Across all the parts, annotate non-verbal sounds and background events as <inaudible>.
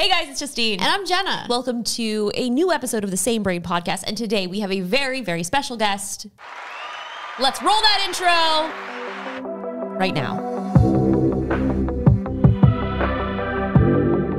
Hey guys, it's Justine. And I'm Jenna. Welcome to a new episode of the Same Brain podcast. And today we have a very, very special guest. Let's roll that intro right now.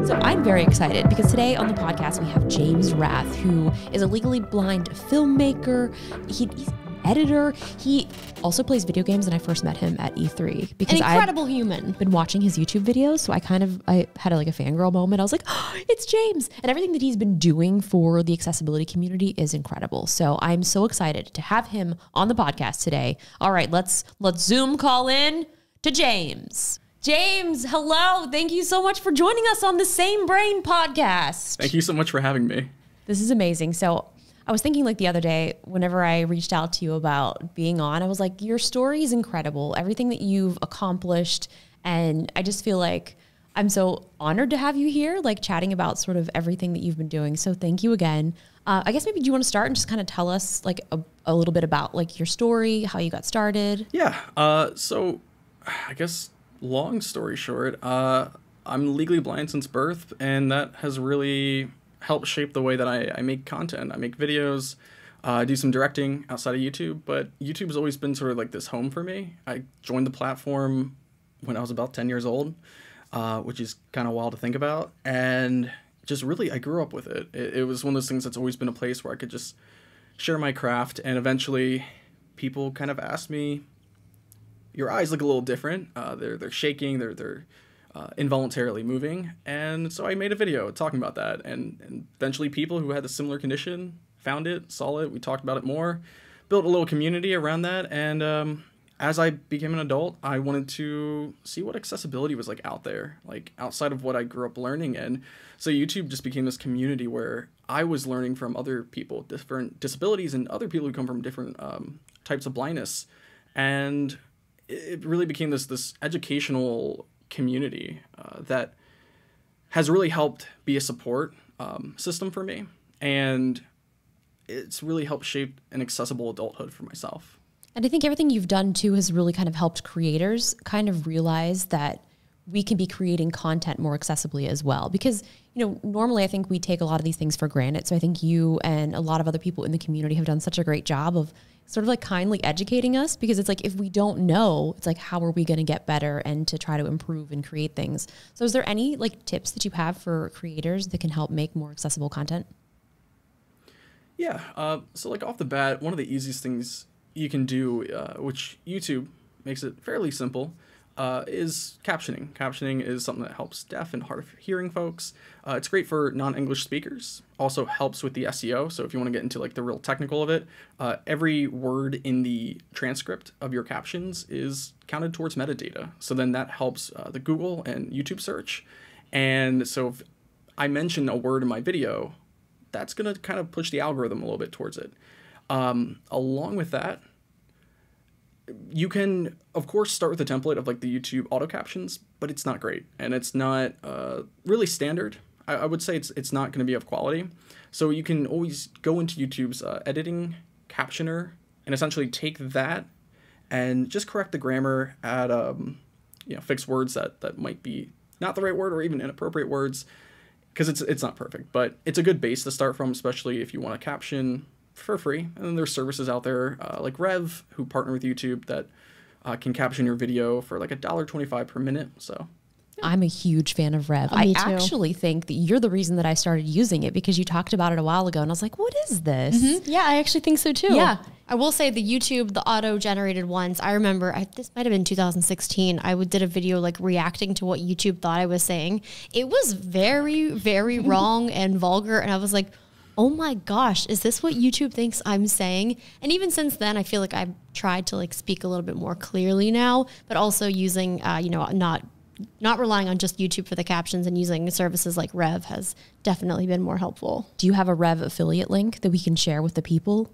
So I'm very excited because today on the podcast we have James Rath, who is a legally blind filmmaker. He, he's editor. He also plays video games, and I first met him at E3 because An I incredible human. been watching his YouTube videos, so I kind of I had a, like a fangirl moment. I was like, oh, "It's James!" And everything that he's been doing for the accessibility community is incredible. So I'm so excited to have him on the podcast today. All right, let's let's Zoom call in to James. James, hello! Thank you so much for joining us on the Same Brain podcast. Thank you so much for having me. This is amazing. So I was thinking like the other day, whenever I reached out to you about being on, I was like, your story is incredible. Everything that you've accomplished. And I just feel like I'm so honored to have you here, like chatting about sort of everything that you've been doing. So thank you again. Uh, I guess maybe do you want to start and just kind of tell us like a, a little bit about like your story, how you got started? Yeah. Uh, so, I guess long story short, uh, I'm legally blind since birth, and that has really helped shape the way that I, I make content. I make videos. Uh, I do some directing outside of YouTube, but YouTube has always been sort of like this home for me. I joined the platform when I was about 10 years old, uh, which is kind of wild to think about. And just really, I grew up with it. it. It was one of those things that's always been a place where I could just share my craft. And eventually, people kind of asked me, your eyes look a little different. Uh, they're they're shaking. They're they're uh, involuntarily moving. And so I made a video talking about that. And, and eventually, people who had a similar condition found it, saw it. We talked about it more, built a little community around that. And um, as I became an adult, I wanted to see what accessibility was like out there, like outside of what I grew up learning. in. so YouTube just became this community where I was learning from other people, different disabilities, and other people who come from different um, types of blindness. And it really became this this educational community uh, that has really helped be a support um, system for me, and it's really helped shape an accessible adulthood for myself. And I think everything you've done too has really kind of helped creators kind of realize that we can be creating content more accessibly as well. Because, you know, normally I think we take a lot of these things for granted. So I think you and a lot of other people in the community have done such a great job of sort of like kindly educating us because it's like if we don't know, it's like how are we going to get better and to try to improve and create things. So is there any like tips that you have for creators that can help make more accessible content? Yeah. Uh, so like off the bat, one of the easiest things you can do, uh, which YouTube makes it fairly simple, uh, is captioning. Captioning is something that helps deaf and hard of hearing folks. Uh, it's great for non-English speakers. Also helps with the SEO. So if you want to get into like the real technical of it, uh, every word in the transcript of your captions is counted towards metadata. So then that helps uh, the Google and YouTube search. And so if I mention a word in my video, that's going to kind of push the algorithm a little bit towards it. Um, along with that, you can of course start with a template of like the YouTube auto captions, but it's not great and it's not uh, really standard. I, I, would say it's it's not going to be of quality. So you can always go into YouTube's uh, editing captioner and essentially take that and just correct the grammar, add um, you know fix words that that might be not the right word or even inappropriate words because it's it's not perfect, but it's a good base to start from, especially if you want to caption for free. And then there's services out there uh, like Rev who partner with YouTube that uh, can caption your video for like a dollar twenty-five per minute. So. I'm a huge fan of Rev. Oh, I too. actually think that you're the reason that I started using it because you talked about it a while ago and I was like, what is this? Yeah, I actually think so too. Yeah. I will say the YouTube, the auto generated ones, I remember I, this might have been 2016. I would, did a video like reacting to what YouTube thought I was saying. It was very, very <laughs> wrong and vulgar. And I was like, oh my gosh, is this what YouTube thinks I'm saying? And even since then, I feel like I've tried to like speak a little bit more clearly now, but also using, uh, you know, not not relying on just YouTube for the captions and using services like Rev has definitely been more helpful. Do you have a Rev affiliate link that we can share with the people?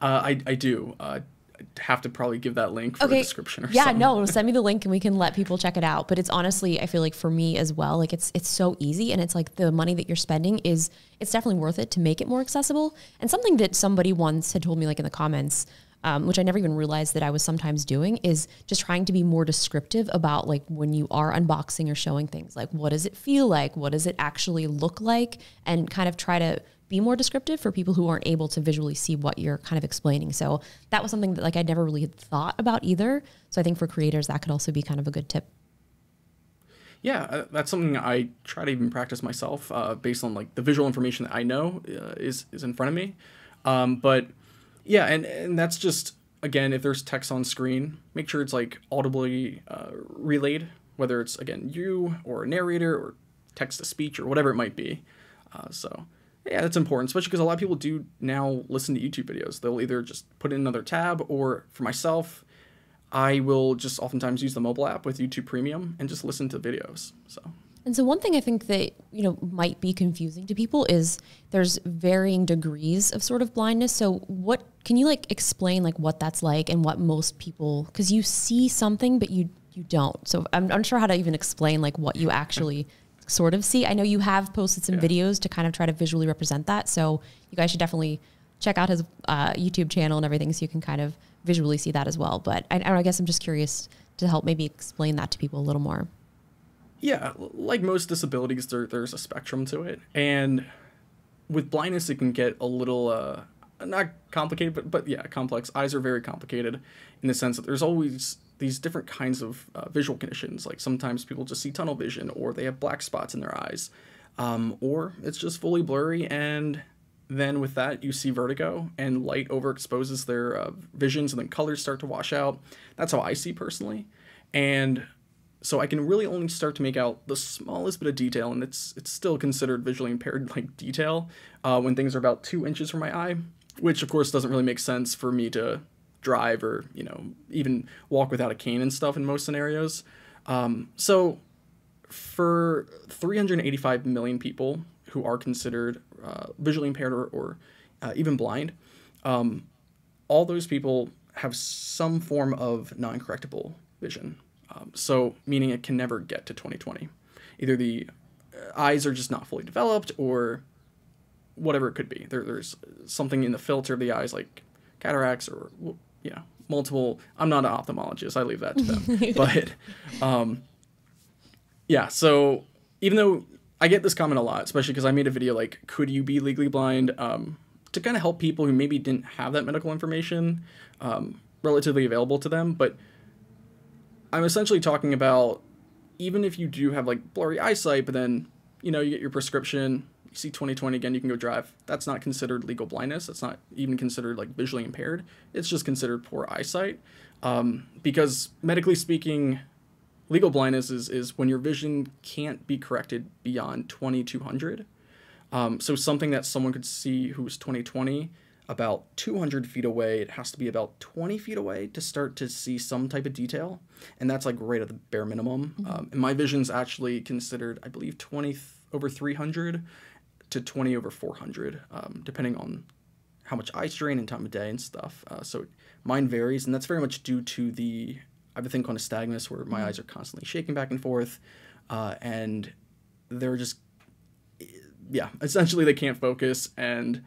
Uh, I, I do. Uh, I'd have to probably give that link for Okay. the description or something. Yeah, something. no, <laughs> send me the link and we can let people check it out. But it's honestly, I feel like for me as well, like it's it's so easy and it's like the money that you're spending is it's definitely worth it to make it more accessible. And something that somebody once had told me like in the comments um, which I never even realized that I was sometimes doing, is just trying to be more descriptive about like when you are unboxing or showing things, like what does it feel like? What does it actually look like? And kind of try to be more descriptive for people who aren't able to visually see what you're kind of explaining. So that was something that like I never really thought about either. So I think for creators, that could also be kind of a good tip. Yeah, uh, that's something I try to even practice myself uh, based on like the visual information that I know uh, is is in front of me. Um, but yeah, and and that's just again if there's text on screen, make sure it's like audibly uh, relayed, whether it's again you or a narrator or text to speech or whatever it might be. Uh, so yeah, that's important, especially because a lot of people do now listen to YouTube videos. They'll either just put in another tab, or for myself, I will just oftentimes use the mobile app with YouTube Premium and just listen to videos. So. And so one thing I think that you know might be confusing to people is there's varying degrees of sort of blindness. So what can you like explain like what that's like and what most people because you see something but you you don't. So I'm unsure how to even explain like what you <laughs> actually sort of see. I know you have posted some yeah. videos to kind of try to visually represent that. So you guys should definitely check out his uh, YouTube channel and everything so you can kind of visually see that as well. But I, I guess I'm just curious to help maybe explain that to people a little more. Yeah, like most disabilities, there, there's a spectrum to it, and with blindness, it can get a little uh, not complicated, but but yeah, complex. Eyes are very complicated in the sense that there's always these different kinds of uh, visual conditions. Like sometimes people just see tunnel vision, or they have black spots in their eyes, um, or it's just fully blurry and then with that you see vertigo and light overexposes their uh, visions and then colors start to wash out that's how i see personally and so i can really only start to make out the smallest bit of detail and it's it's still considered visually impaired like detail uh, when things are about two inches from my eye which of course doesn't really make sense for me to drive or you know even walk without a cane and stuff in most scenarios um, so for 385 million people who are considered uh, visually impaired or, or uh, even blind, um, all those people have some form of non-correctable vision. Um, so meaning it can never get to 2020. Either the uh, eyes are just not fully developed or whatever it could be. There, there's something in the filter of the eyes like cataracts or, you know, multiple. I'm not an ophthalmologist. I leave that to them. <laughs> but um, yeah, so even though I get this comment a lot, especially because I made a video like, could you be legally blind? Um, to kind of help people who maybe didn't have that medical information um, relatively available to them. But I'm essentially talking about even if you do have like blurry eyesight, but then you know you get your prescription, you see 20/20 again, you can go drive. That's not considered legal blindness. That's not even considered like visually impaired. It's just considered poor eyesight um, because medically speaking, legal blindness is, is when your vision can't be corrected beyond 2200 um, so something that someone could see who's 2020 about 200 feet away it has to be about 20 feet away to start to see some type of detail and that's like right at the bare minimum mm-hmm. um, and my vision's actually considered i believe 20 th- over 300 to 20 over 400 um, depending on how much eye strain and time of day and stuff uh, so mine varies and that's very much due to the I have a thing called nystagmus where my mm-hmm. eyes are constantly shaking back and forth, uh, and they're just, yeah, essentially they can't focus and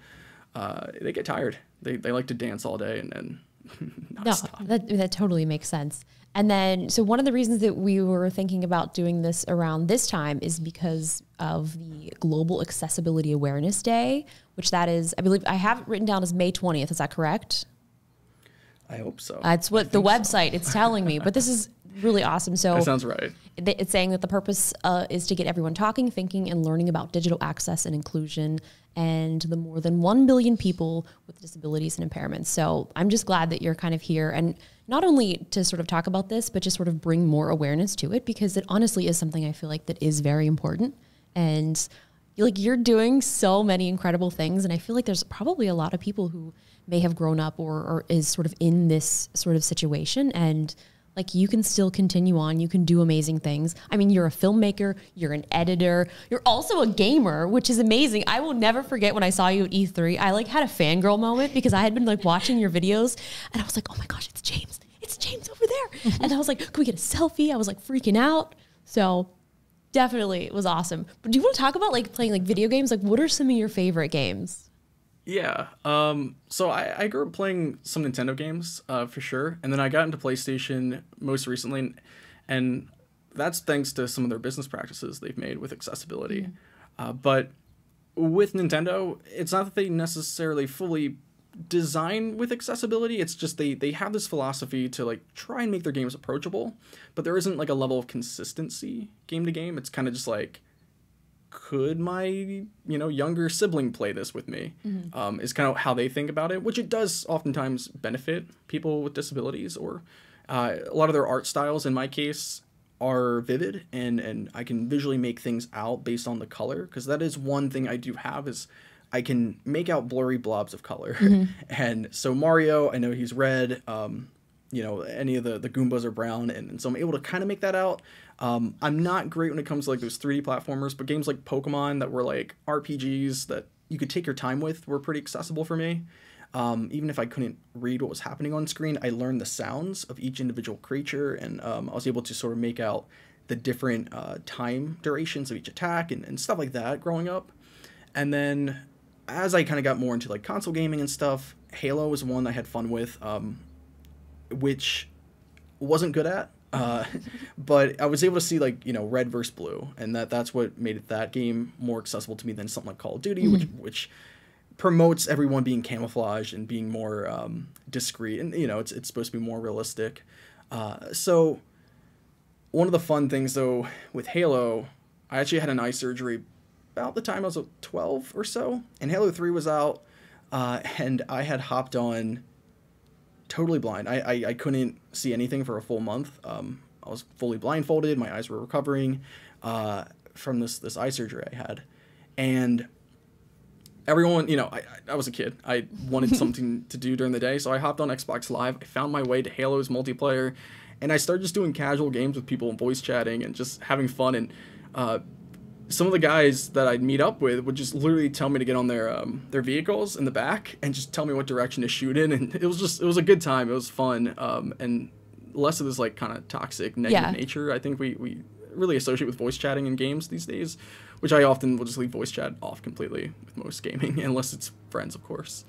uh, they get tired. They, they like to dance all day and then. <laughs> no, that that totally makes sense. And then, so one of the reasons that we were thinking about doing this around this time is because of the Global Accessibility Awareness Day, which that is, I believe, I have it written down as May 20th. Is that correct? I hope so. That's what the website so. it's telling me. But this is really awesome. So that sounds right. It's saying that the purpose uh, is to get everyone talking, thinking, and learning about digital access and inclusion, and the more than one billion people with disabilities and impairments. So I'm just glad that you're kind of here, and not only to sort of talk about this, but just sort of bring more awareness to it, because it honestly is something I feel like that is very important, and like you're doing so many incredible things, and I feel like there's probably a lot of people who may have grown up or, or is sort of in this sort of situation and like you can still continue on. You can do amazing things. I mean you're a filmmaker you're an editor you're also a gamer which is amazing. I will never forget when i saw you at e3 i like had a fangirl moment because i had been like watching your videos and i was like oh my gosh it's james. It's james over there. <laughs> And i was like can we get a selfie? I was like freaking out. So definitely it was awesome but do you want to talk about like playing like video games like what are some of your favorite games Yeah. Um, so I, I grew up playing some Nintendo games, uh, for sure. And then I got into PlayStation most recently. And, and that's thanks to some of their business practices they've made with accessibility. Uh, but with Nintendo, it's not that they necessarily fully design with accessibility. It's just they, they have this philosophy to like try and make their games approachable, but there isn't like a level of consistency game to game. It's kind of just like, could my you know younger sibling play this with me um, is kind of how they think about it which it does oftentimes benefit people with disabilities or uh, a lot of their art styles in my case are vivid and and i can visually make things out based on the color because that is one thing i do have is i can make out blurry blobs of color. <laughs> And so mario i know he's red um, you know any of the the goombas are brown and, and so i'm able to kind of make that out. Um, i'm not great when it comes to like those 3d platformers but games like pokemon that were like rpgs that you could take your time with were pretty accessible for me. Um, even if i couldn't read what was happening on screen i learned the sounds of each individual creature and um, i was able to sort of make out the different uh, time durations of each attack and, and stuff like that growing up. And then as i kind of got more into like console gaming and stuff halo was one i had fun with um, which wasn't good at. Uh, <laughs> but I was able to see like you know red versus blue, and that that's what made it that game more accessible to me than something like Call of Duty, which which promotes everyone being camouflaged and being more um, discreet, and you know it's it's supposed to be more realistic. Uh, so one of the fun things though with Halo, I actually had an eye surgery about the time I was uh, 12 or so, and Halo 3 was out, uh, and I had hopped on totally blind. I, I, I couldn't see anything for a full month. Um, I was fully blindfolded. My eyes were recovering uh, from this this eye surgery I had, and everyone, you know, I, I was a kid. I wanted <laughs> something to do during the day, so I hopped on Xbox Live. I found my way to Halo's multiplayer, and I started just doing casual games with people and voice chatting and just having fun. And uh, some of the guys that I'd meet up with would just literally tell me to get on their um, their vehicles in the back and just tell me what direction to shoot in, <laughs> and it was just it was a good time. It was fun, um, and less of this like kind of toxic negative Yeah. nature. I think we we really associate with voice chatting in games these days, which I often will just leave voice chat off completely with most gaming, <laughs> unless it's friends, of course.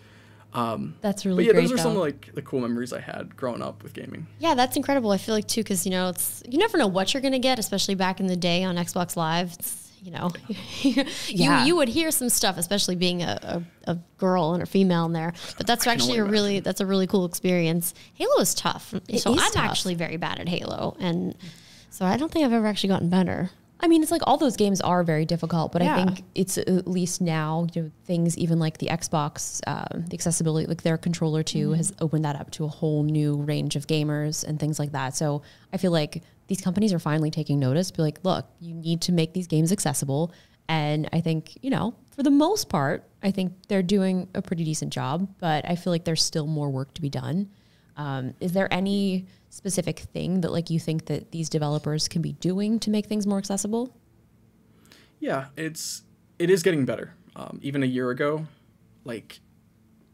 Um, That's but really yeah, great. those are some though. of like the cool memories I had growing up with gaming. Yeah, that's incredible. I feel like too, because you know, it's you never know what you're gonna get, especially back in the day on Xbox Live. It's, you know, <laughs> you Yeah. you would hear some stuff, especially being a, a, a girl and a female in there. But that's actually a only really that's a really cool experience. Halo is tough, It so is I'm tough. actually very bad at Halo, and so I don't think I've ever actually gotten better. I mean, it's like all those games are very difficult, but Yeah. I think it's at least now, you know, things even like the Xbox, um, the accessibility, like their controller too, has opened that up to a whole new range of gamers and things like that. So I feel like these companies are finally taking notice, be like, look, you need to make these games accessible. And I think, you know, for the most part, I think they're doing a pretty decent job, but I feel like there's still more work to be done. Um, is there any specific thing that like you think that these developers can be doing to make things more accessible? Yeah, it's it is getting better. Um, even a year ago, like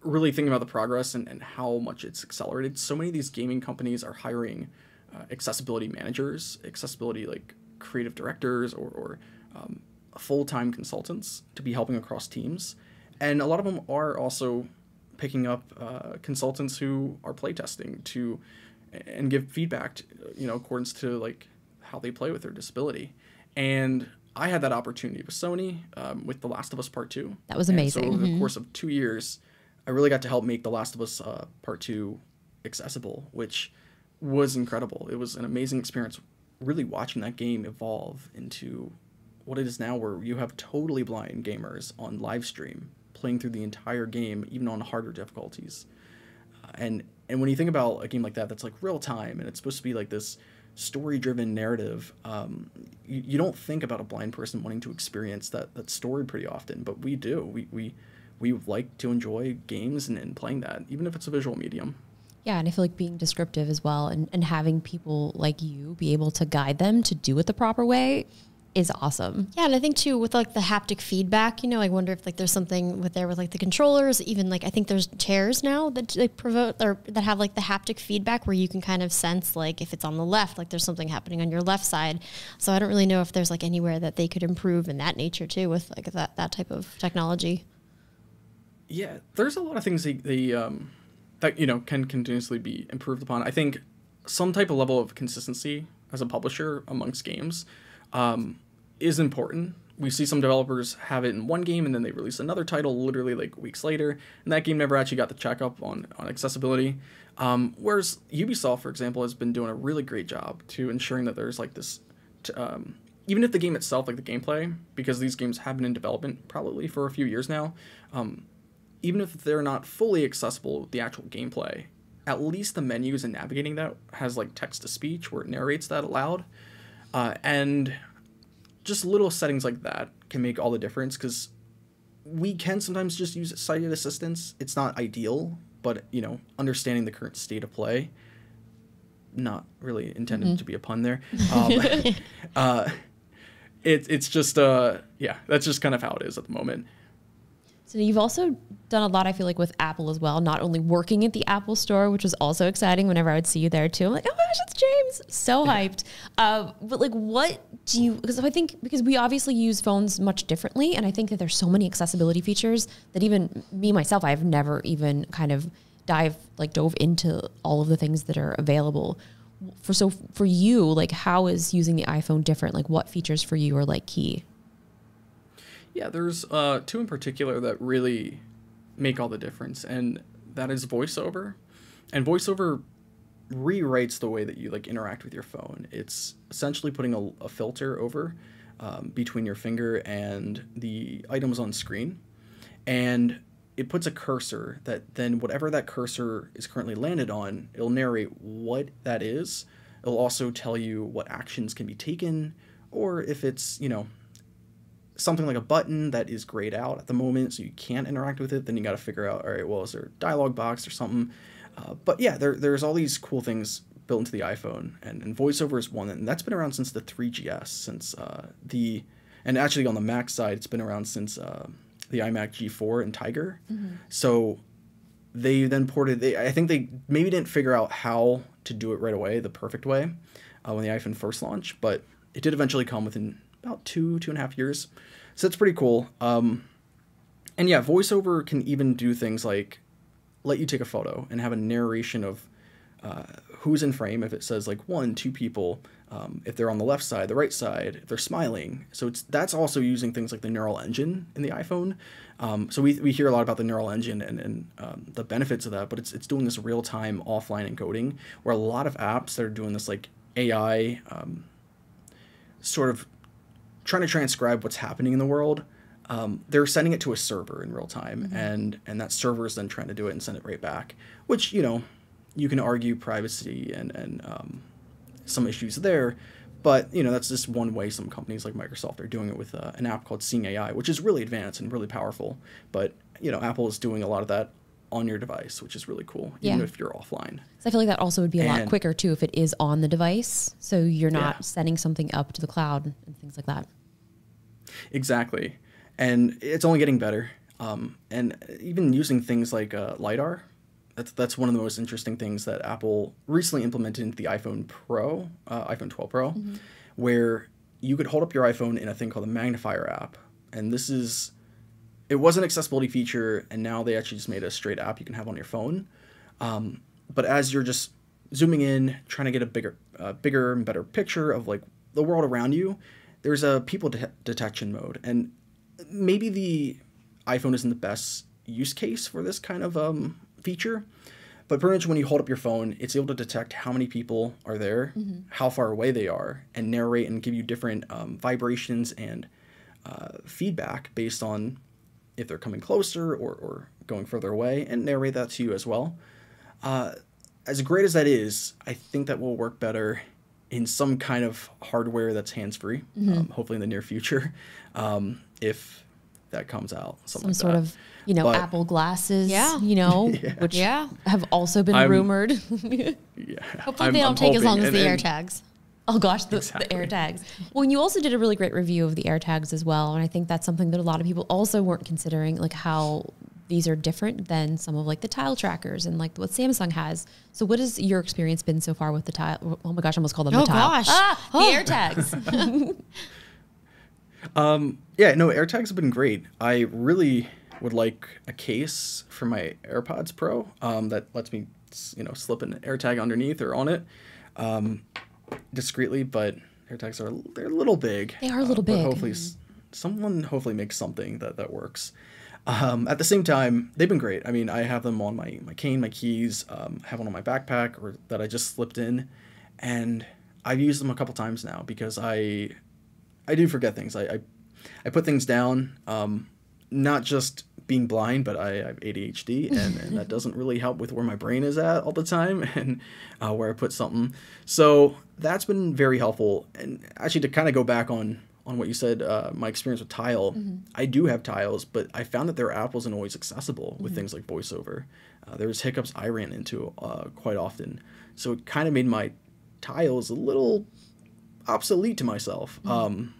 really thinking about the progress and, and how much it's accelerated. So many of these gaming companies are hiring uh, accessibility managers, accessibility like creative directors, or, or um, full time consultants to be helping across teams, and a lot of them are also picking up uh, consultants who are playtesting to and give feedback, to, you know, accordance to like how they play with their disability. And I had that opportunity with Sony um, with The Last of Us Part Two. That was And amazing. so over the course of two years, I really got to help make The Last of Us uh, Part Two accessible, which was incredible. It was an amazing experience, really watching that game evolve into what it is now, where you have totally blind gamers on live stream playing through the entire game, even on harder difficulties. Uh, and and when you think about a game like that, that's like real time, and it's supposed to be like this story-driven narrative. Um, you, you don't think about a blind person wanting to experience that that story pretty often, but we do. We we we like to enjoy games and, and playing that, even if it's a visual medium. Yeah, and I feel like being descriptive as well and, and having people like you be able to guide them to do it the proper way is awesome. Yeah, and I think too with like the haptic feedback, you know, I wonder if like there's something with there with like the controllers, even like I think there's chairs now that like provoke or that have like the haptic feedback where you can kind of sense like if it's on the left, like there's something happening on your left side. So I don't really know if there's like anywhere that they could improve in that nature too with like that that type of technology. Yeah, there's a lot of things they, they um, that you know can continuously be improved upon. I think some type of level of consistency as a publisher amongst games um, is important. We see some developers have it in one game and then they release another title literally like weeks later, and that game never actually got the checkup on on accessibility. Um, whereas Ubisoft, for example, has been doing a really great job to ensuring that there's like this, um, even if the game itself, like the gameplay, because these games have been in development probably for a few years now, um, even if they're not fully accessible, with the actual gameplay, at least the menus and navigating that has like text to speech where it narrates that aloud, uh, and just little settings like that can make all the difference because we can sometimes just use sighted assistance. It's not ideal, but you know, understanding the current state of play, not really intended Mm-hmm. to be a pun there. <laughs> Um, <laughs> uh, it, it's just uh, yeah, that's just kind of how it is at the moment. So you've also done a lot, I feel like, with Apple as well. Not only working at the Apple store, which was also exciting whenever I would see you there too. I'm like, oh my gosh, it's James. So hyped. Uh, but like, what do you? Because I think because we obviously use phones much differently, and I think that there's so many accessibility features that even me myself, I've never even kind of dive like dove into all of the things that are available. For so for you, like, how is using the iPhone different? Like, what features for you are like key? Yeah, there's uh, two in particular that really make all the difference, and that is voiceover. And voiceover rewrites the way that you like interact with your phone. It's essentially putting a, a filter over um, between your finger and the items on screen, and it puts a cursor that then whatever that cursor is currently landed on, it'll narrate what that is. It'll also tell you what actions can be taken, or if it's you know something like a button that is grayed out at the moment, so you can't interact with it, then you got to figure out, all right, well, is there a dialogue box or something? Uh, but yeah, there, there's all these cool things built into the iPhone, and, and VoiceOver is one, and that's been around since the 3GS, since uh, the, and actually on the Mac side, it's been around since uh, the iMac G4 and Tiger. So they then ported, they, I think they maybe didn't figure out how to do it right away, the perfect way, uh, when the iPhone first launched, but it did eventually come within about two, two and a half years. So that's pretty cool. Um, and yeah, voiceover can even do things like let you take a photo and have a narration of uh, who's in frame. If it says like one, two people, um, if they're on the left side, the right side, if they're smiling. So it's that's also using things like the neural engine in the iPhone. Um, so we, we hear a lot about the neural engine and, and um, the benefits of that, but it's, it's doing this real time offline encoding where a lot of apps that are doing this like AI um, sort of trying to transcribe what's happening in the world. Um, they're sending it to a server in real time, and and that server is then trying to do it and send it right back. Which you know, you can argue privacy and and um, some issues there, but you know that's just one way some companies like Microsoft are doing it with uh, an app called Seeing AI, which is really advanced and really powerful. But you know, Apple is doing a lot of that on your device, which is really cool, even if you're offline. So I feel like that also would be a lot quicker too if it is on the device. So you're not Yeah. sending something up to the cloud and things like that. Exactly, and it's only getting better. Um, and even using things like uh, lidar, that's that's one of the most interesting things that Apple recently implemented into the iPhone Pro, uh, iPhone 12 Pro, where you could hold up your iPhone in a thing called the magnifier app, and this is it was an accessibility feature, and now they actually just made a straight app you can have on your phone. Um, but as you're just zooming in, trying to get a bigger, uh, bigger and better picture of like the world around you, there's a people de- detection mode, and maybe the iPhone isn't the best use case for this kind of um, feature. But pretty much when you hold up your phone, it's able to detect how many people are there, how far away they are, and narrate and give you different um, vibrations and uh, feedback based on if they're coming closer or, or going further away, and narrate that to you as well. Uh, as great as that is, I think that will work better in some kind of hardware that's hands free, um, hopefully in the near future, <laughs> um, if that comes out. Some like sort that. of, you know, But- Apple glasses, Yeah. you know, <laughs> which Yeah. have also been I'm- rumored. <laughs> Yeah. Hopefully I'm- they don't I'm take as long hoping, as the and- and- AirTags. oh gosh, the, Exactly. the AirTags. Well, and you also did a really great review of the AirTags as well. And I think that's something that a lot of people also weren't considering, like how these are different than some of like the tile trackers and like what Samsung has. So what has your experience been so far with the tile? Oh my gosh, I almost called them Oh the tile. gosh. Ah, Oh. the AirTags. <laughs> Um, yeah, no, AirTags have been great. I really would like a case for my AirPods Pro um, that lets me, you know, slip an AirTag underneath or on it um, discreetly. But AirTags are they're a little big. They are a little but big. hopefully, s- someone hopefully makes something that that works. Um, at the same time, they've been great. I mean, I have them on my my cane, my keys. Um, I have one on my backpack or that I just slipped in, and I've used them a couple times now because I I do forget things. I I, I put things down. Um, not just being blind, but I, I have ADHD, and, and that <laughs> doesn't really help with where my brain is at all the time <laughs> and uh, where I put something. So that's been very helpful. And actually, to kind of go back on on what you said, uh, my experience with Tile, I do have Tiles, but I found that their app wasn't always accessible with things like VoiceOver. Uh, there was hiccups I ran into uh, quite often, so it kind of made my Tiles a little obsolete to myself. Um,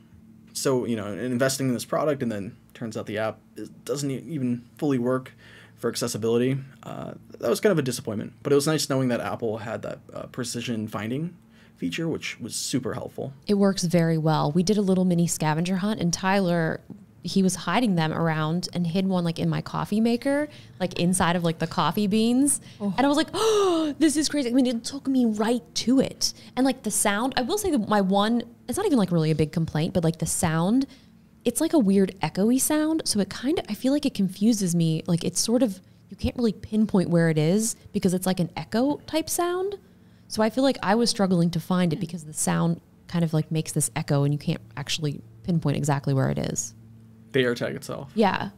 so you know, investing in this product and then turns out the app doesn't even fully work for accessibility. Uh, that was kind of a disappointment, but it was nice knowing that Apple had that uh, precision finding feature, which was super helpful. It works very well. We did a little mini scavenger hunt, and Tyler, he was hiding them around and hid one like in my coffee maker, like inside of like the coffee beans. Oh. And I was like, oh, this is crazy. I mean, it took me right to it. And like the sound, I will say that my one, it's not even like really a big complaint, but like the sound, it's like a weird echoey sound. So it kind of, I feel like it confuses me. Like it's sort of, you can't really pinpoint where it is because it's like an echo type sound. So I feel like I was struggling to find it because the sound kind of like makes this echo and you can't actually pinpoint exactly where it is. The AirTag itself. Yeah.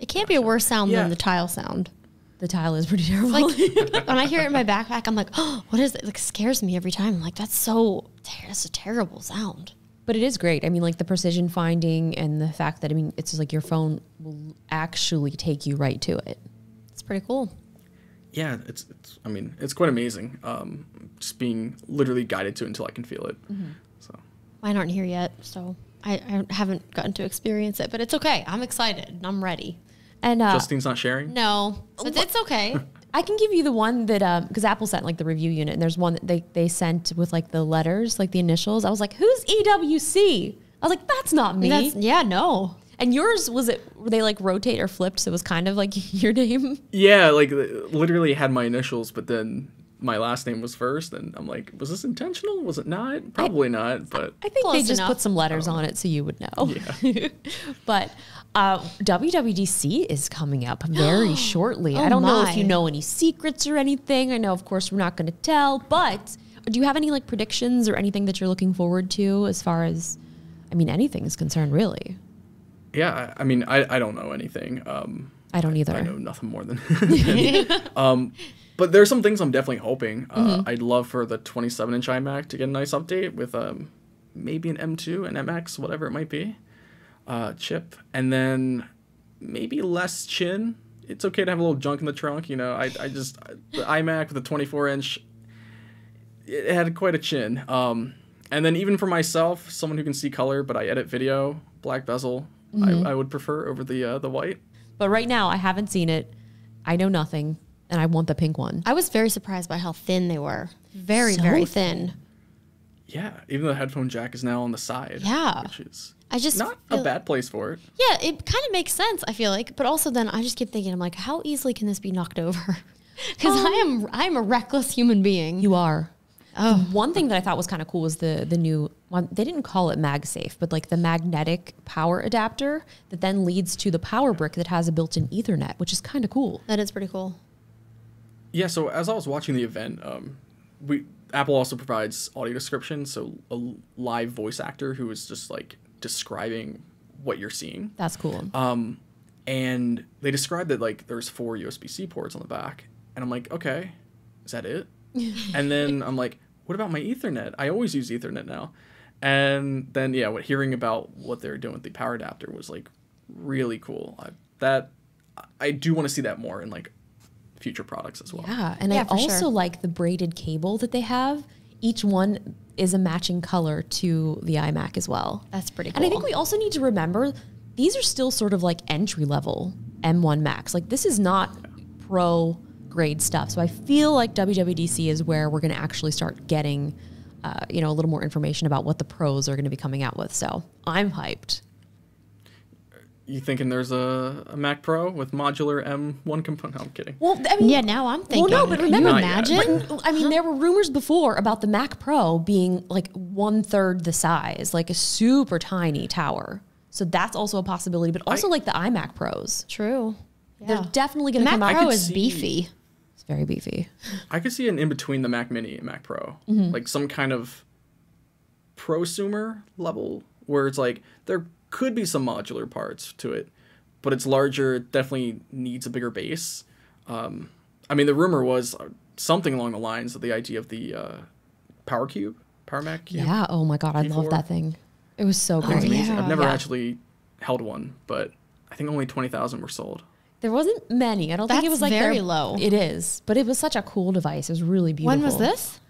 It can't be a worse sound Yeah. than the tile sound. The tile is pretty terrible. Like <laughs> when I hear it in my backpack, I'm like, oh, <gasps> what is it? It like scares me every time. I'm like, that's so, that's a terrible sound. but it is great. I mean, like the precision finding and the fact that, I mean, it's just like your phone will actually take you right to it. It's pretty cool. Yeah, it's, it's I mean, it's quite amazing. Um, just being literally guided to until I can feel it. So Mine aren't here yet, so I, I haven't gotten to experience it, but it's okay. I'm excited. and I'm ready. And uh, Justine's not sharing. No, but it's okay. <laughs> I can give you the one that because Apple sent like the review unit, and there's one that they they sent with like the letters, like the initials. I was like, "Who's EWC?" I was like, "That's not me." That's, yeah, no. And yours was it? Were they like rotate or flipped? So it was kind of like <laughs> your name. Yeah, like literally had my initials, but then my last name was first, and I'm like, was this intentional? Was it not? Probably not. But I think they just enough. put some letters on it so you would know. Yeah. <laughs> but uh, WWDC is coming up very <gasps> shortly. Oh I don't know if you know any secrets or anything. I know, of course, we're not going to tell. But do you have any like predictions or anything that you're looking forward to as far as, I mean, anything is concerned, really? Yeah, I I mean, I, I don't know anything. Um, I don't either. I know nothing more than. <laughs> <laughs> um, but there's some things I'm definitely hoping. Uh, I'd love for the 27 inch iMac to get a nice update with um, maybe an M2, an MX, whatever it might be, uh, chip, and then maybe less chin. It's okay to have a little junk in the trunk, you know. I, I just the iMac with the 24 inch, it had quite a chin. Um, and then even for myself, someone who can see color, but I edit video, black bezel, I, I would prefer over the uh, the white. But right now, I haven't seen it. I know nothing, and I want the pink one. I was very surprised by how thin they were. Very, So very thin. thin. Yeah, even though the headphone jack is now on the side. Yeah. which is I just not a bad place for it. Yeah, it kind of makes sense. I feel like, but also then I just keep thinking, I'm like, how easily can this be knocked over? <laughs> Because I am, I am a reckless human being. You are. Oh. One thing that I thought was kind of cool was the the new one. They didn't call it MagSafe, but like the magnetic power adapter that then leads to the power brick that has a built-in Ethernet, which is kind of cool. that is pretty cool. Yeah, so as I was watching the event, um, we Apple also provides audio description, so a live voice actor who is just like describing what you're seeing. That's cool. Um, and they described that like there's four USB-C ports on the back, and I'm like, okay, is that it? <laughs> and then I'm like, what about my Ethernet? I always use Ethernet now. And then yeah, what hearing about what they're doing with the power adapter was like really cool. I, that I do want to see that more in like future products as well. yeah, and Yeah, I also sure. like the braided cable that they have. Each one is a matching color to the iMac as well. That's pretty cool. And I think we also need to remember these are still sort of like entry level M1 Macs. Like this is not pro grade stuff. So I feel like WWDC is where we're going to actually start getting, uh, you know, a little more information about what the pros are going to be coming out with. So I'm hyped. You thinking there's a, a Mac Pro with modular M1 component? No, I'm kidding. Well, I mean, Yeah, now I'm thinking. Well, no, but Can remember, you Not yet. imagine? I mean, there were rumors before about the Mac Pro being like one third the size, like a super tiny tower. So that's also a possibility. But also, I- like the iMac Pros, True. they're definitely going to Mac come out. Pro could is see- beefy. It's very beefy. I could see an in between the Mac Mini and Mac Pro, like some kind of prosumer level where it's like there could be some modular parts to it, but it's larger. It definitely needs a bigger base. Um, I mean, the rumor was uh, something along the lines of the idea of the uh, Power Cube, Power Mac Cube. Yeah. Oh my god, I love that thing. It was so great. amazing. yeah. I've never Yeah. actually held one, but I think only twenty thousand were sold. There wasn't many. I don't think it was like very their- low. It is, but it was such a cool device. It was really beautiful. When was this?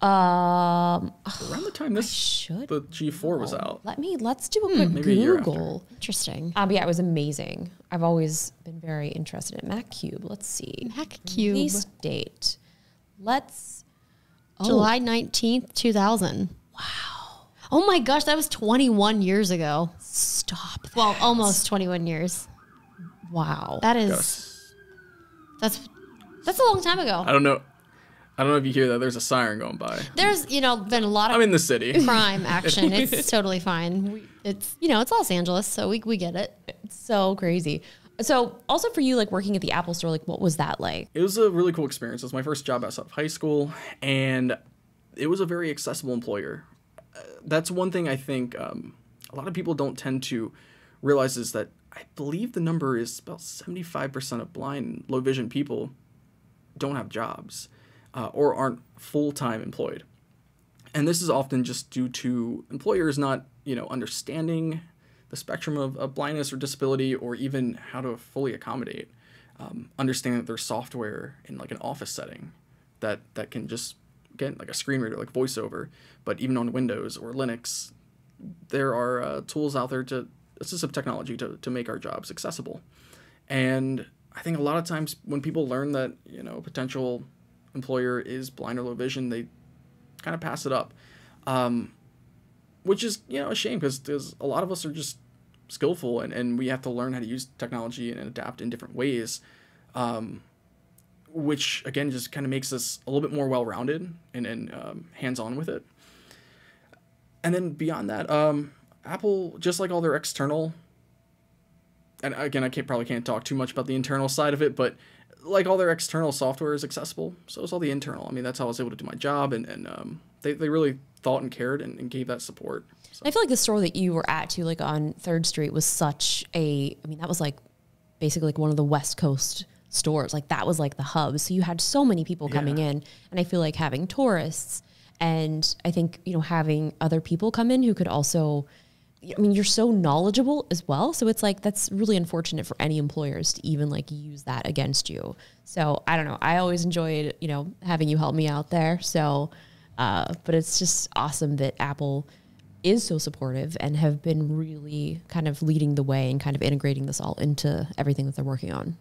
Um, Around the time this should the G4 was out. let me let's do a quick Maybe a year after. Google. Interesting. Um, yeah, it was amazing. I've always been very interested in Mac Cube. Let's see. Mac Cube. Release date. Let's. Oh, July 19th, 2000. Wow. Oh my gosh, that was 21 years ago. Stop. That. Well, almost 21 years. Wow. That is Gus. that's that's a long time ago. I don't know. I don't know if you hear that. There's a siren going by. There's, you know, been a lot of I'm in the city. crime <laughs> action. It's <laughs> totally fine. We, it's, you know, it's Los Angeles, so we we get it. It's so crazy. So, also for you, like working at the Apple Store, like what was that like? It was a really cool experience. It was my first job outside of high school, and it was a very accessible employer. Uh, that's one thing I think um, a lot of people don't tend to realize is that I believe the number is about 75% of blind, low vision people don't have jobs uh, or aren't full time employed. And this is often just due to employers not, you know, understanding the spectrum of, of blindness or disability or even how to fully accommodate. Um, understanding that there's software in like an office setting that that can just get like a screen reader like voiceover but even on windows or linux there are uh, tools out there to assistive technology to, to make our jobs accessible. And i think a lot of times when people learn that you know a potential employer is blind or low vision they kind of pass it up um, which is you know a shame because a lot of us are just skillful and, and we have to learn how to use technology and adapt in different ways um, which again just kind of makes us a little bit more well-rounded and, and um, hands-on with it. And then beyond that um, apple just like all their external and again i can't probably can't talk too much about the internal side of it but like all their external software is accessible so is all the internal i mean that's how i was able to do my job and, and um, they, they really thought and cared and, and gave that support so. I feel like the store that you were at too, like on Third Street, was such a. I mean, that was like basically like one of the West Coast stores. Like that was like the hub. So you had so many people coming Yeah. in, and I feel like having tourists, and I think you know having other people come in who could also. I mean, you're so knowledgeable as well. So it's like that's really unfortunate for any employers to even like use that against you. So I don't know. I always enjoyed, you know, having you help me out there. So, uh, but it's just awesome that Apple is so supportive and have been really kind of leading the way and kind of integrating this all into everything that they're working on.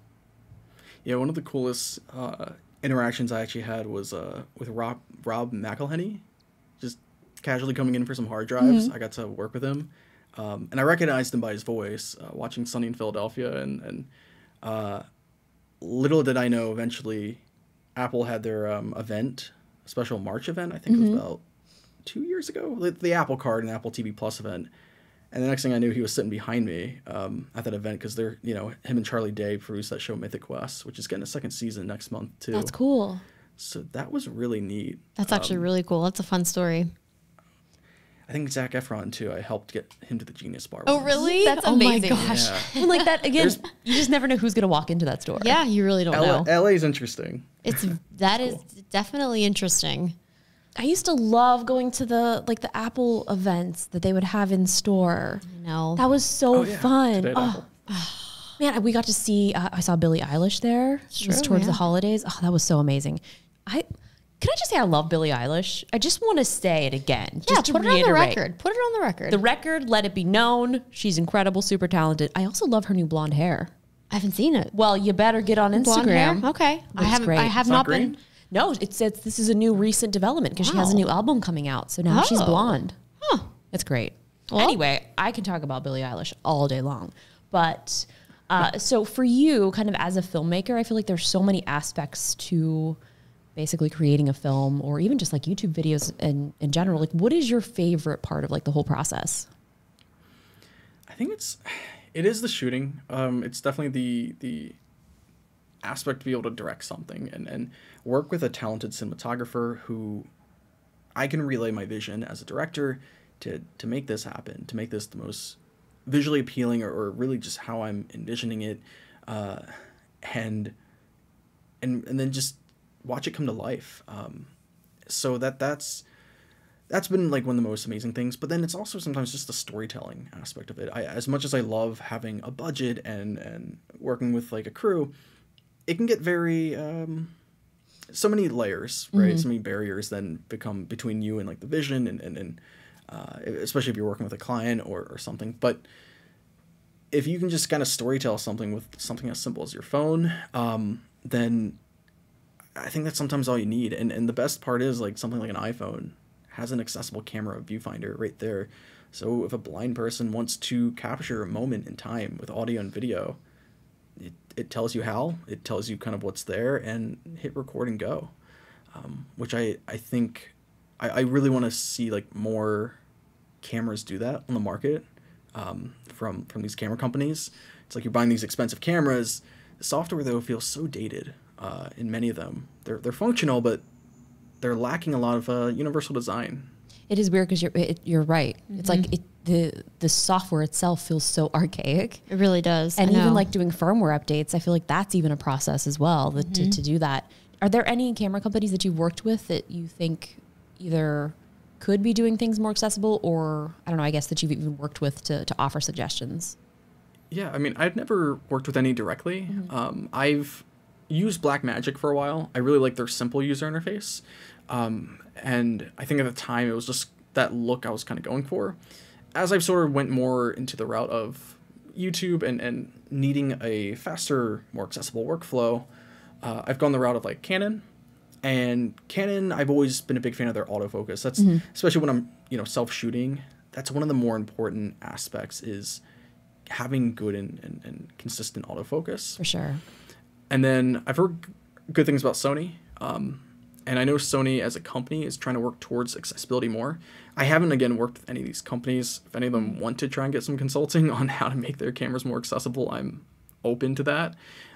Yeah, one of the coolest uh, interactions I actually had was uh, with Rob Rob McElhenney, just casually coming in for some hard drives. I got to work with him, um, and I recognized him by his voice. Uh, watching Sunny in Philadelphia, and and uh, little did I know, eventually, Apple had their um, event, a special March event. I think it was about two years ago, the, the Apple Card and Apple TV Plus event. And the next thing I knew, he was sitting behind me um, at that event because they're, you know, him and Charlie Day produced that show Mythic Quest, which is getting a second season next month too. That's cool. So that was really neat. That's actually really cool. That's a fun story. I think Zac Efron too. I helped get him to the Genius Bar. Oh, once. really? That's oh amazing. my gosh. Yeah. And like that again, you just never know who's gonna walk into that store. Yeah, you really don't L- know. LA is interesting. It's that is definitely interesting. I used to love going to the like the Apple events that they would have in store. No. That was so Oh, yeah. fun. Oh, Apple. <sighs> man, we got to see. Uh, I saw Billie Eilish there. It was true, towards the holidays. Oh, that was so amazing. I can I just say I love Billie Eilish. I just want to say it again. yeah, just to put it on the record. Put it on the record. The record, let it be known. She's incredible, super talented. I also love her new blonde hair. I haven't seen it. Well, you better get on Blonde hair? Instagram. Okay. I Looks haven't great. I have It's not not been? No, it says this is a new recent development because she has a Wow. new album coming out. So now she's Oh. blonde. Huh. It's great. Well- anyway, I can talk about Billie Eilish all day long. But uh, so for you, kind of as a filmmaker, I feel like there's so many aspects to basically creating a film or even just like YouTube videos in, in general. Like, what is your favorite part of like the whole process? I think it's it is the shooting. Um, it's definitely the the aspect to be able to direct something and and work with a talented cinematographer who I can relay my vision as a director to to make this happen, to make this the most visually appealing or, or really just how I'm envisioning it, uh, and and and then just watch it come to life. Um, so that that's that's been like one of the most amazing things but then it's also sometimes just the storytelling aspect of it I, as much as i love having a budget and and working with like a crew it can get very um so many layers right Mm-hmm. so many barriers then become between you and like the vision and and, and uh, especially if you're working with a client or, or something but if you can just kind of storytell something with something as simple as your phone um, then I think that's sometimes all you need. And and the best part is like something like an iPhone has an accessible camera viewfinder right there. So if a blind person wants to capture a moment in time with audio and video, it, it tells you how, it tells you kind of what's there and hit record and go. Um, which I, I think I, I really want to see like more cameras do that on the market um, from from these camera companies. It's like you're buying these expensive cameras. The software though feels so dated uh, in many of them. They're they're functional, but they're lacking a lot of uh, universal design. It is weird because you're it, you're right. It's like it, the the software itself feels so archaic. It really does. and I know. even like doing firmware updates i feel like that's even a process as well that, Mm-hmm. to, to do that are there any camera companies that you've worked with that you think either could be doing things more accessible or i don't know i guess that you've even worked with to, to offer suggestions Yeah, I mean, I've never worked with any directly. Um, I've used Blackmagic for a while. I really like their simple user interface, um, and I think at the time it was just that look I was kind of going for. As I've sort of went more into the route of YouTube and and needing a faster, more accessible workflow, uh, I've gone the route of like Canon. And Canon, I've always been a big fan of their autofocus. That's especially when I'm, you know, self shooting. That's one of the more important aspects is having good and, and, and consistent autofocus. for sure And then I've heard good things about Sony. Um, and I know Sony as a company is trying to work towards accessibility more. I haven't again worked with any of these companies. If any of them want to try and get some consulting <laughs> on how to make their cameras more accessible, I'm open to that.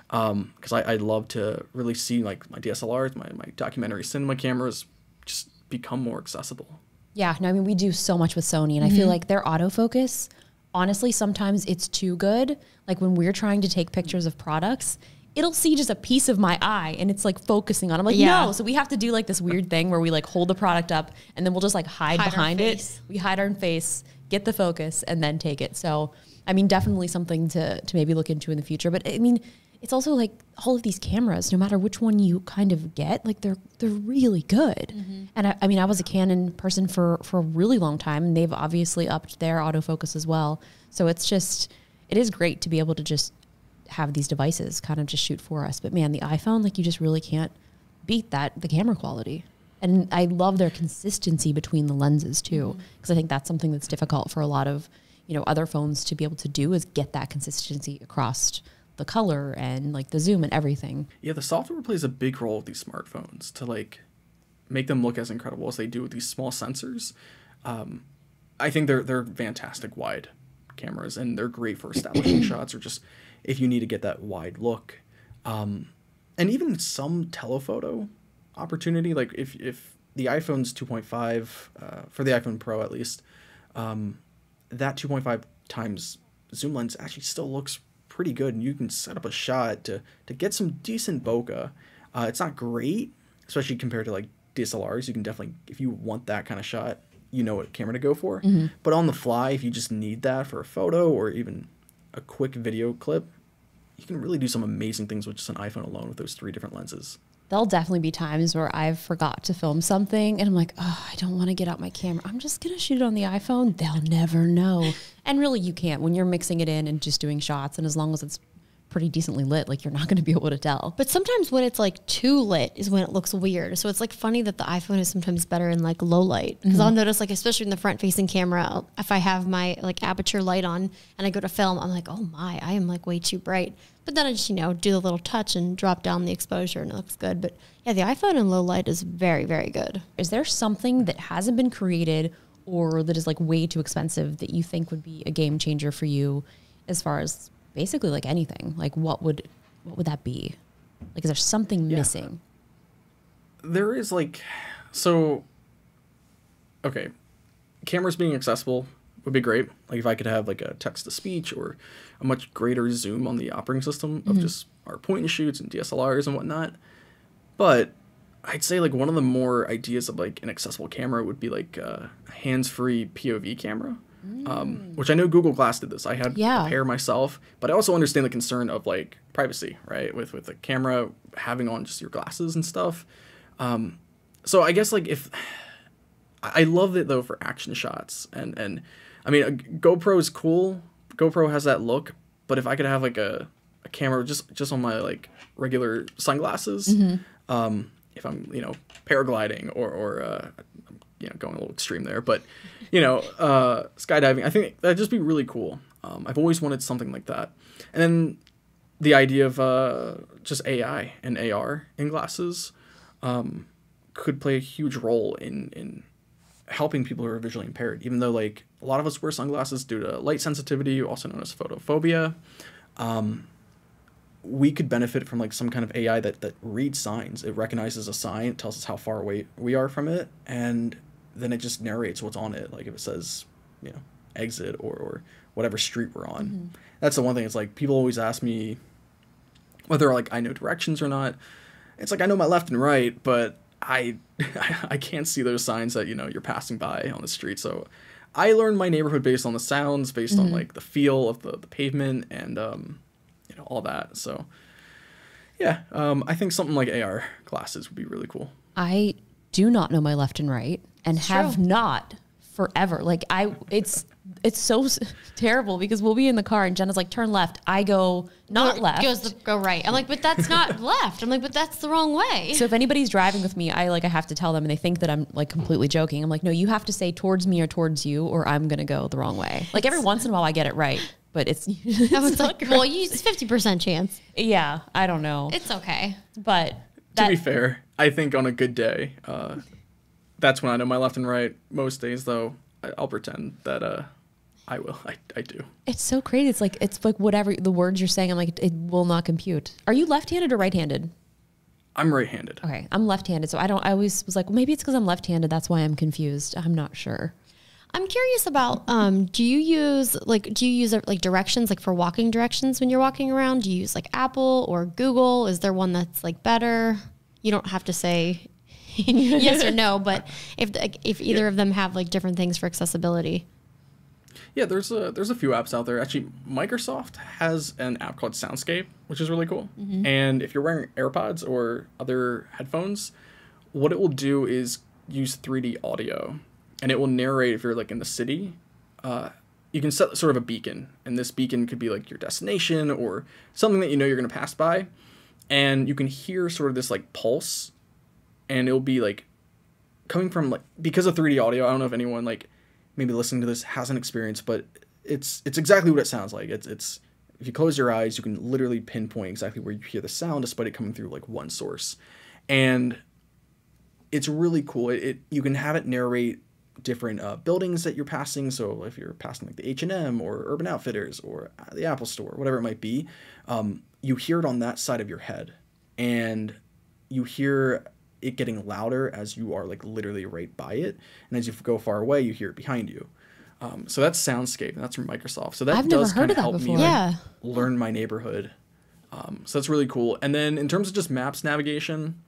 Because I, I'd love to really see like my DSLRs, my, my documentary cinema cameras just become more accessible. Yeah, no, I mean we do so much with Sony, and I feel like their autofocus. Honestly, sometimes it's too good. Like when we're trying to take pictures of products, it'll see just a piece of my eye, and it's like focusing on. I'm like, Yeah. no. So we have to do like this weird thing where we like hold the product up, and then we'll just like hide, Hide behind it. We hide our face, get the focus, and then take it. So, I mean, definitely something to to maybe look into in the future. But I mean, it's also like all of these cameras, no matter which one you kind of get, like they're they're really good. Mm-hmm. And I, I mean, I was a Canon person for for a really long time, and they've obviously upped their autofocus as well. So it's just it is great to be able to just have these devices kind of just shoot for us. But man, the iPhone, like you just really can't beat that the camera quality. And I love their consistency between the lenses too, because I think that's something that's difficult for a lot of you know other phones to be able to do is get that consistency across the color and like the zoom and everything. Yeah, the software plays a big role with these smartphones to like make them look as incredible as they do with these small sensors. Um, I think they're they're fantastic wide cameras and they're great for establishing <clears throat> shots or just if you need to get that wide look. Um, and even some telephoto opportunity, like if if the iPhone's 2.5 uh, for the iPhone Pro at least, um, that 2.5 times zoom lens actually still looks pretty good and you can set up a shot to to get some decent bokeh. Uh, it's not great especially compared to like dslrs you can definitely if you want that kind of shot you know what camera to go for. But on the fly if you just need that for a photo or even a quick video clip you can really do some amazing things with just an iphone alone with those three different lenses There'll definitely be times where I've forgot to film something and I'm like, oh, I don't want to get out my camera. I'm just gonna shoot it on the iPhone. They'll never know. And really, you can't when you're mixing it in and just doing shots. And as long as it's pretty decently lit, like you're not going to be able to tell. But sometimes when it's like too lit is when it looks weird. So it's like funny that the iPhone is sometimes better in like low light because mm-hmm. I'll notice like especially in the front facing camera if I have my like aperture light on and I go to film I'm like oh my I am like way too bright. But then I just you know do the little touch and drop down the exposure and it looks good. But yeah, the iPhone in low light is very very good. Is there something that hasn't been created or that is like way too expensive that you think would be a game changer for you as far as basically like anything? Like what would what would that be? Like is there something Yeah. missing? there is like so okay cameras being accessible would be great like if i could have like a text to speech or a much greater zoom on the operating system of mm-hmm. just our point and shoots and dslrs and whatnot but i'd say like one of the more ideas of like an accessible camera would be like a hands-free pov camera um, which i know google glass did this i had Yeah. a pair myself but i also understand the concern of like privacy right with with the camera having on just your glasses and stuff Um, so I guess like if <sighs> I love it though for action shots and and I mean a GoPro is cool. GoPro has that look, but if I could have like a, a camera just just on my like regular sunglasses, um, if I'm you know paragliding or or uh, you know going a little extreme there, but you know <laughs> uh, skydiving, I think that'd just be really cool. Um, I've always wanted something like that, and then the idea of uh, just AI and AR in glasses could play a huge role in in helping people who are visually impaired even though like a lot of us wear sunglasses due to light sensitivity also known as photophobia. Um, we could benefit from like some kind of ai that that reads signs. It recognizes a sign it tells us how far away we are from it and then it just narrates what's on it. Like if it says you know exit or or whatever street we're on. That's the one thing. It's like people always ask me whether like i know directions or not. It's like I know my left and right, but I <laughs> I can't see those signs that you know you're passing by on the street. So I learned my neighborhood based on the sounds, based on like the feel of the, the pavement and um, you know all that. So yeah, um, I think something like AR glasses would be really cool. I do not know my left and right and have true. not forever. Like I it's it's so terrible because we'll be in the car and Jenna's like turn left. I go not Go- left. Goes the, go right. I'm like, but that's not <laughs> left. I'm like, but that's the wrong way. So if anybody's driving with me, I like I have to tell them, and they think that I'm like completely joking. I'm like, no, you have to say towards me or towards you, or I'm gonna go the wrong way. Like every once in a while, I get it right, but it's, <laughs> <laughs> I was like, well, you it's 50% chance. yeah, I don't know, It's okay. but to be fair, I think on a good day, uh, that's when I know my left and right. Most days, though, I, I'll pretend that uh, I will. <laughs> I, I do. it's so crazy. It's like it's like whatever the words you're saying, I'm like it will not compute. Are you left-handed or right-handed? I'm right-handed. Okay, I'm left-handed, so I don't. I always was like, well, maybe it's because I'm left-handed. That's why I'm confused. I'm not sure. I'm curious about um, do you use like do you use uh, like directions like for walking directions when you're walking around? Do you use like Apple or Google? Is there one that's like better? You don't have to say <laughs> yes or <laughs> no, but if if either of them have like different things for accessibility. Yeah, there's a there's a few apps out there. Actually, Microsoft has an app called Soundscape, which is really cool. And if you're wearing AirPods or other headphones, what it will do is use 3D audio, and it will narrate if you're like in the city. Uh, you can set sort of a beacon, and this beacon could be like your destination or something that you know you're going to pass by, and you can hear sort of this like pulse, and it'll be like coming from like because of 3D audio. I don't know if anyone like maybe listening to this hasn't experienced, but it's it's exactly what it sounds like. It's it's if you close your eyes, you can literally pinpoint exactly where you hear the sound, despite it coming through like one source, and it's really cool. It, it you can have it narrate different uh, buildings that you're passing. So if you're passing like the H and M or Urban Outfitters or uh, the Apple Store, whatever it might be, um, you hear it on that side of your head, and you hear it getting louder as you are like literally right by it, and as you go far away, you hear it behind you. Um, so that's Soundscape, and that's from Microsoft. So that I've does kind of help before. me like, learn my neighborhood. Um, so that's really cool. And then in terms of just maps navigation,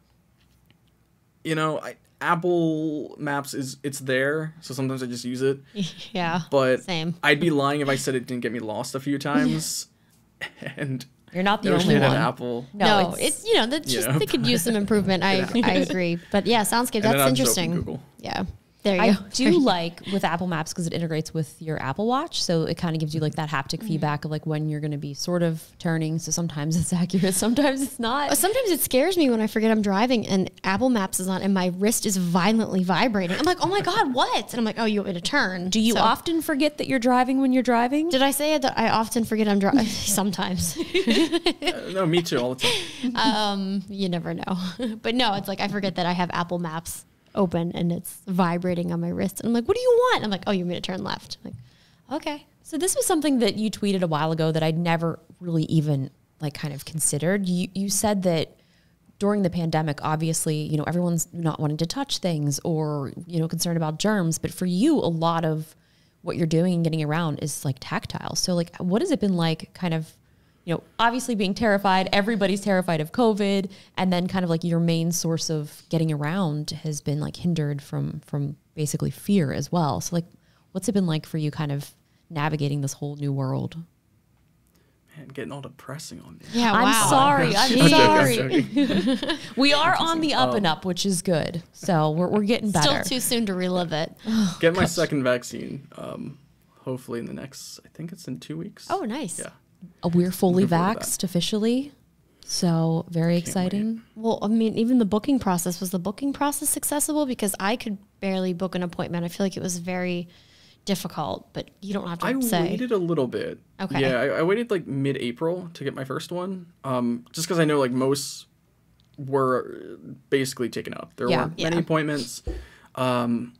you know, I, Apple Maps is it's there, so sometimes I just use it. <laughs> Yeah. But Same. I'd be <laughs> lying if I said it didn't get me lost a few <laughs> times. and You're not the never only one. at Apple. No, No, it's, you know that's you just know, they could use some <laughs> improvement. I I agree, but yeah, Soundscape And that's I'll just open interesting. Google. Yeah. There you I go. do like with Apple Maps because it integrates with your Apple Watch, so it kind of gives you like that haptic Mm-hmm. feedback of like when you're going to be sort of turning. So sometimes <laughs> it's accurate, sometimes it's not. Sometimes it scares me when I forget I'm driving and Apple Maps is on and my wrist is violently vibrating. I'm like, oh my <laughs> God, what? And I'm like, oh, you want me to turn. Do you So- often forget that you're driving when you're driving? Did I say that I often forget I'm driving? <laughs> Sometimes. Uh, no, me too, all the time. um, you never know. but no, it's like I forget that I have Apple Maps open and it's vibrating on my wrist. And I'm like, what do you want? I'm like, oh, you me to turn left? I'm like, okay. So this was something that you tweeted a while ago that I'd never really even like kind of considered. You you said that during the pandemic, obviously, you know, everyone's not wanting to touch things or, you know, concerned about germs, but for you a lot of what you're doing and getting around is like tactile. So like what has it been like kind of you know, obviously being terrified, everybody's terrified of COVID, and then kind of like your main source of getting around has been like hindered from from basically fear as well. So like what's it been like for you kind of navigating this whole new world? Man, getting all depressing on me. Yeah, I'm wow. sorry. I'm Jeez. sorry. I'm joking. <laughs> <laughs> We are on the up and up, which is good. So we're, we're getting better. Still too soon to relive it. <sighs> Get my second vaccine. Um, hopefully in the next. I think it's in two weeks. Oh, nice. yeah. Uh, we're fully Looking forward to vaxxed officially. So very Can't exciting. Well, I mean, even the booking process was the booking process accessible because I could barely book an appointment. I feel like it was very difficult, but you don't have to say I say. waited a little bit. Okay. Yeah, I, I waited like mid-April to get my first one. Um, just because I know like most were basically taken up. There Yeah. weren't many Yeah. appointments. Um,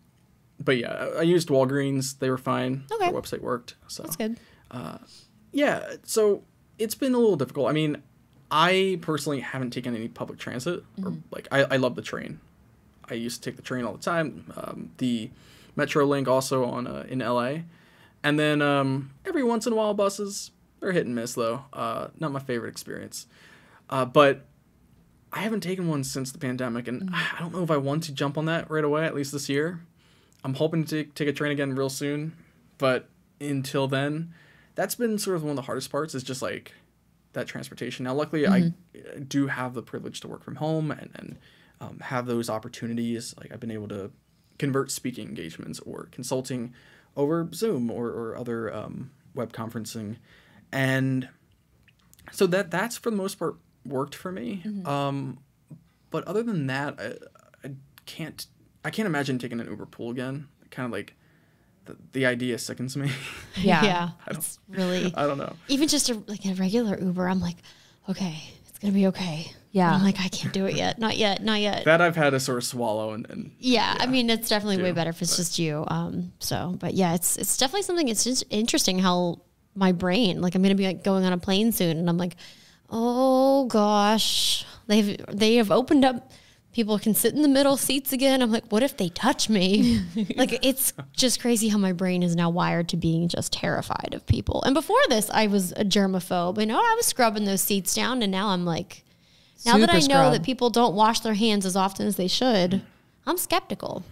but yeah, I, I used Walgreens. They were fine. Okay. Their website worked. So That's good. Yeah, so it's been a little difficult. I mean, I personally haven't taken any public transit. Or like, I, I love the train. I used to take the train all the time. Um, the Metrolink also on uh, in LA, and then um, every once in a while buses. They're hit and miss though. Uh, not my favorite experience. Uh, but I haven't taken one since the pandemic, and I don't know if I want to jump on that right away. At least this year, I'm hoping to take a train again real soon. But until then, that's been sort of one of the hardest parts. Is just like that transportation. Now, luckily, I I do have the privilege to work from home and and um, have those opportunities. Like I've been able to convert speaking engagements or consulting over Zoom or or other um, web conferencing, and so that that's for the most part worked for me. Um, but other than that, I, I can't I can't imagine taking an Uber pool again. Kind of like the, the idea sickens me. <laughs> Yeah. Yeah. It's really <laughs> I don't know. even just a, like a regular Uber. I'm like, okay, it's gonna be okay. Yeah. And I'm like, I can't do it yet. Not yet. Not yet. That I've had to sort of swallow and, and yeah, I mean, it's definitely way better if it's just you. Um, so, but yeah, it's it's definitely something. It's just interesting how my brain, like, I'm gonna be like going on a plane soon, and I'm like, oh gosh, they've they have opened up. People can sit in the middle seats again. I'm like, what if they touch me? <laughs> like, it's just crazy how my brain is now wired to being just terrified of people. And before this, I was a germaphobe. You oh, know, I was scrubbing those seats down, and now I'm like, now that I Super know scrub. that people don't wash their hands as often as they should, I'm skeptical.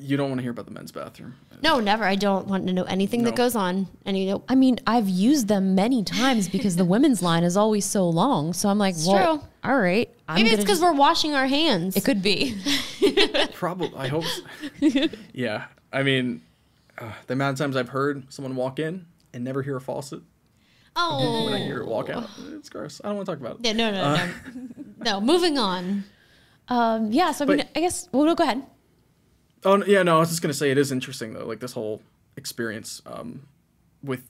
You don't want to hear about the men's bathroom. No, never. I don't want to know anything that goes on. And you know, I mean, I've used them many times because the women's line is always so long. So I'm like, well, true. all right. I'm maybe it's because we're washing our hands. it could be. <laughs> Probably. I hope. So. yeah. I mean, uh, the amount of times I've heard someone walk in and never hear a faucet. oh, When I hear it walk out, it's gross. I don't want to talk about it. yeah, no, no, no, no. Moving on. Um, yeah. So I mean, But- I guess. we'll go ahead. Oh yeah, no. I was just gonna say it is interesting though, like this whole experience um, with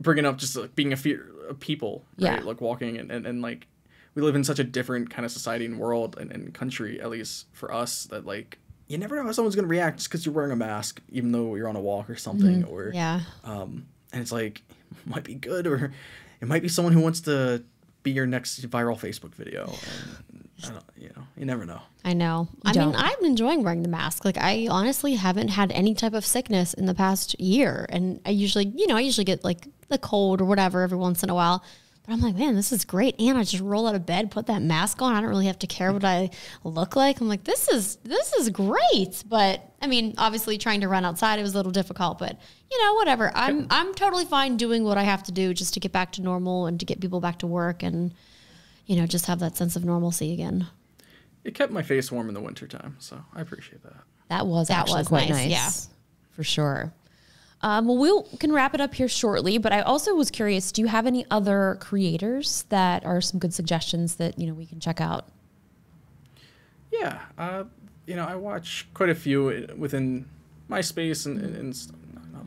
bringing up just like being a fear of people, right? Yeah. Like walking and, and, and like we live in such a different kind of society and world and, and country, at least for us, that like you never know how someone's gonna react just because you're wearing a mask, even though you're on a walk or something, or Yeah. um, and it's like it might be good or it might be someone who wants to be your next viral Facebook video. And I don't, you know, you never know. I know. I mean, don't. I'm enjoying wearing the mask. Like, I honestly haven't had any type of sickness in the past year. And I usually, you know, I usually get like the cold or whatever every once in a while. But I'm like, man, this is great. And I just roll out of bed, put that mask on. I don't really have to care what I look like. I'm like, this is this is great. But I mean, obviously trying to run outside it was a little difficult, but you know, whatever. I'm I'm totally fine doing what I have to do just to get back to normal and to get people back to work and you know, just have that sense of normalcy again. It kept my face warm in the wintertime, so I appreciate that. That was That actually was quite nice, nice. yeah. For sure. Um, well, we can wrap it up here shortly, but I also was curious, do you have any other creators that are some good suggestions that, you know, we can check out? Yeah, uh, you know, I watch quite a few within MySpace and, and, and s- not- not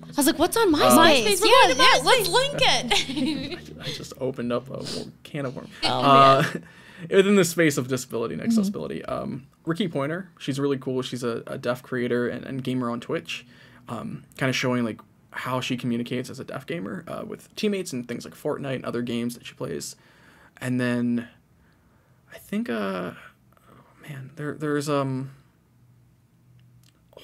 I was like, what's on Uh, MySpace? MySpace, we're yeah, going to yeah, MySpace. let's link it. <laughs> I just opened up a can of worms. Oh, uh, <laughs> within the space of disability and accessibility, um, Rikki Poynter, she's really cool. She's a, a deaf creator and, and gamer on Twitch, um, kind of showing like how she communicates as a deaf gamer uh, with teammates and things like Fortnite and other games that she plays. And then I think, uh, oh, man, there there's um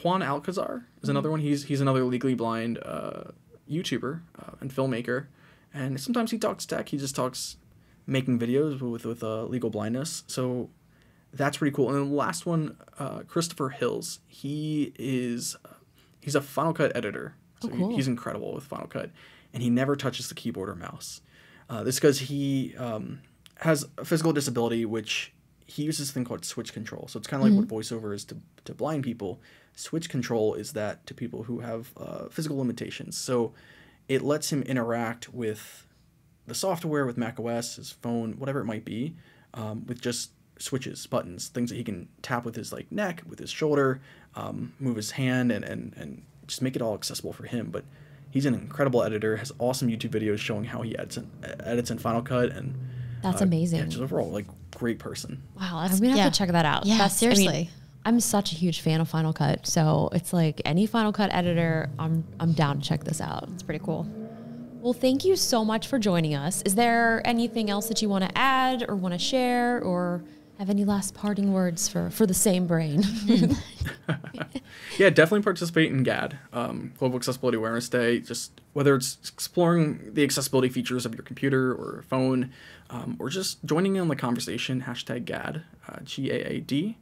Juan Alcazar is another one. He's he's another legally blind uh, YouTuber uh, and filmmaker, and sometimes he talks tech. He just talks making videos with with uh, legal blindness. So that's pretty cool. And then the last one, uh, Christopher Hills. He is he's a Final Cut editor. So he- cool. he's incredible with Final Cut, and he never touches the keyboard or mouse. Uh, this because he um, has a physical disability, which he uses a thing called switch control. So it's kind of like what voiceover is to, to blind people. Switch control is that to people who have uh, physical limitations. So it lets him interact with the software, with Mac OS, his phone, whatever it might be, um, with just switches, buttons, things that he can tap with his like neck, with his shoulder, um, move his hand, and, and and just make it all accessible for him. But he's an incredible editor, has awesome YouTube videos showing how he edits in, edits in Final Cut, and That's uh, amazing. Yeah, just overall like great person. Wow, I'm gonna have yeah. to check that out. Yeah, That's- I mean, seriously. I'm such a huge fan of Final Cut, so it's like any Final Cut editor, I'm I'm down to check this out. It's pretty cool. Well, thank you so much for joining us. Is there anything else that you want to add or want to share, or have any last parting words for for the same brain? <laughs> <laughs> Yeah, definitely participate in GAAD, um, Global Accessibility Awareness Day. Just whether it's exploring the accessibility features of your computer or phone, um, or just joining in on the conversation. Hashtag GAAD, uh, G A A D,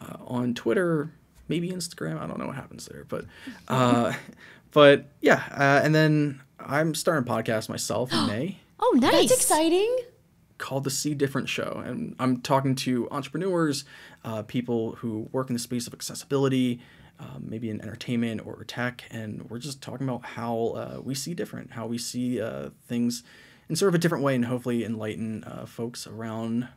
uh, on Twitter, maybe Instagram. I don't know what happens there, but uh, <laughs> but yeah, uh, and then I'm starting a podcast myself in <gasps> May. Oh, nice. That's exciting. called the See Different Show, and I'm talking to entrepreneurs, uh, people who work in the space of accessibility, um, maybe in entertainment or tech, and we're just talking about how uh, we see different, how we see uh, things in sort of a different way, and hopefully enlighten uh, folks around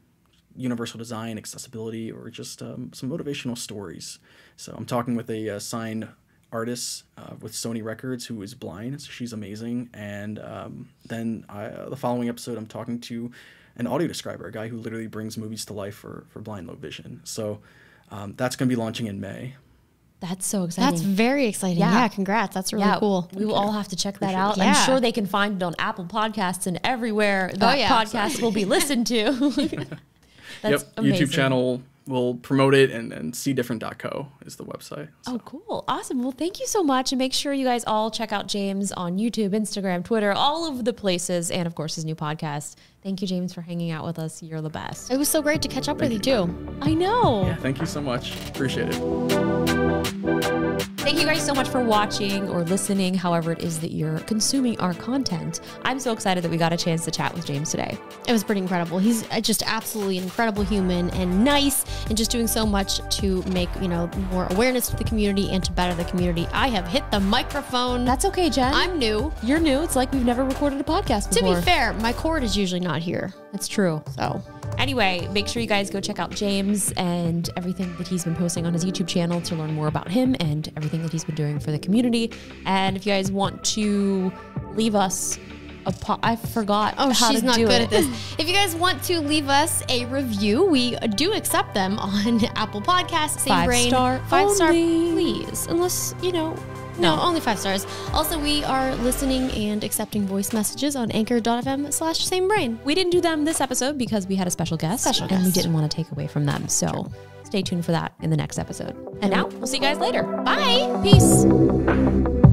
universal design, accessibility, or just um, some motivational stories. So I'm talking with a uh, signed artist uh, with Sony Records who is blind. So she's amazing. And um, then I, uh, the following episode, I'm talking to an audio describer, a guy who literally brings movies to life for, for blind low vision. So um, that's going to be launching in May. That's so exciting. That's very exciting. Yeah. Yeah, congrats. That's really yeah, cool. We will all have to check that out. Yeah. I'm sure they can find it on Apple Podcasts and everywhere that Oh, yeah. podcast will be listened to. <laughs> <laughs> That's yep, amazing. YouTube channel will promote it, and, and seedifferent.co is the website. So. Oh, cool. Awesome. Well, thank you so much. And make sure you guys all check out James on YouTube, Instagram, Twitter, all of the places, and of course, his new podcast. Thank you, James, for hanging out with us. You're the best. It was so great to catch up with you too. I know. Yeah, thank you so much. Appreciate it. Thank you guys so much for watching or listening, however it is that you're consuming our content. I'm so excited that we got a chance to chat with James today. It was pretty incredible. He's just absolutely an incredible human and nice and just doing so much to make, you know, more awareness to the community and to better the community. I have hit the microphone. That's okay, Jen. I'm new. You're new. It's like we've never recorded a podcast To be fair, my cord is usually not here. That's true. So Anyway, make sure you guys go check out James and everything that he's been posting on his YouTube channel to learn more about him and everything that he's been doing for the community. And if you guys want to leave us a po- I forgot. Oh, how she's to not do good it. at this. <laughs> If you guys want to leave us a review, we do accept them on <laughs> Apple Podcasts. Same Five brain, star five star, please. Unless you know, no, only five stars. Also, we are listening and accepting voice messages on Anchor.fm/slash Same Brain. We didn't do them this episode because we had a special guest, Special guest. and we didn't want to take away from them. So stay tuned for that in the next episode. And now we'll see you guys later. Bye. Peace.